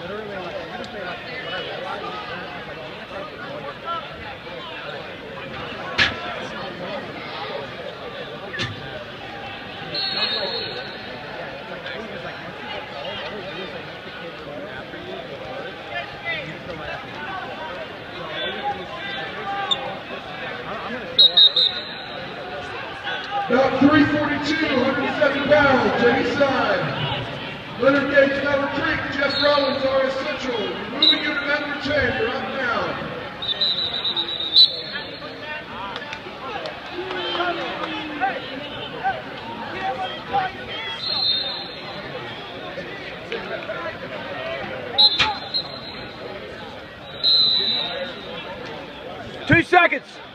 Literally, like, I'm going to say, like, what 342, 107 pounds, Jenny Stein. Leonard Gates, Battle Creek, Jeff Rollins, RS Central. Moving you to 10, you're up now. Two seconds.